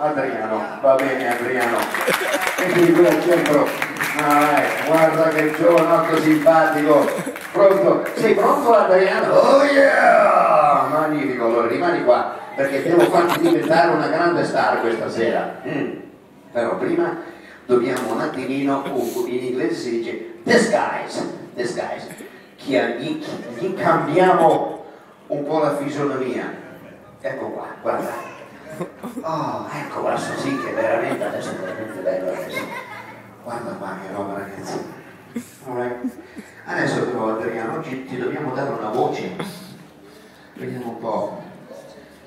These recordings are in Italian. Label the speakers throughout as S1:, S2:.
S1: Adriano, va bene Adriano. E quindi qui al centro, ah, guarda che giorno simpatico. Pronto? Sei pronto Adriano? Oh yeah! Magnifico, allora rimani qua, perché devo farti diventare una grande star questa sera. Mm. Però prima dobbiamo un attimino, in inglese si dice disguise, disguise. Gli, gli cambiamo un po' la fisionomia. Ecco qua, guarda. Oh, ecco, guarda, sì che veramente adesso è veramente bello adesso. Guarda qua che roba ragazzi. Adesso però Adriano, oggi ti dobbiamo dare una voce. Vediamo un po'.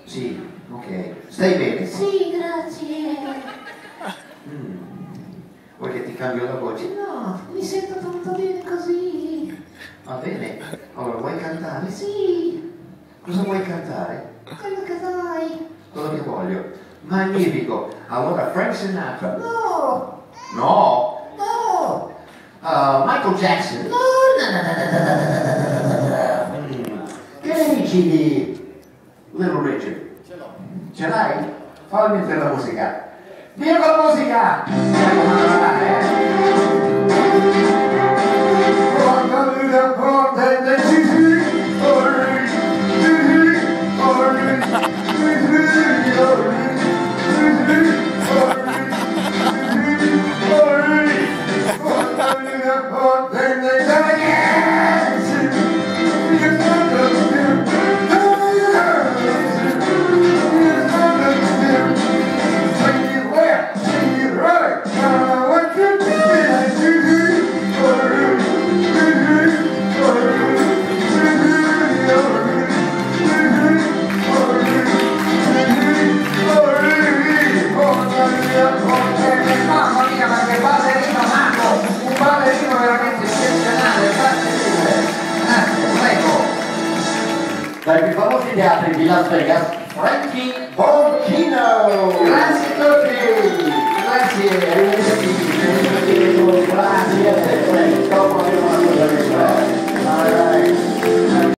S1: Sì, ok. Stai bene?
S2: Sì, grazie.
S1: Mm. Vuoi che ti cambio la voce?
S2: No, mi sento tanto bene così.
S1: Va bene. Allora, vuoi cantare?
S2: Sì,
S1: Cosa vuoi cantare?
S2: quello che vuoi.
S1: Quello che voglio. Magnifico. Allora, Frank Sinatra.
S2: No,
S1: No.
S2: no,
S1: Uh, Michael Jackson.
S2: no, no, no, no, no, no, no, no.
S1: Mm. Che ne dici di Little Richard?
S3: Ce l'ho.
S1: Ce l'hai? Fammi mettere la musica. Via con la musica! Andiamo a lavorare. Hallelujah. Dai più famosi teatri di Las Vegas, Frankie Boncino! Grazie a!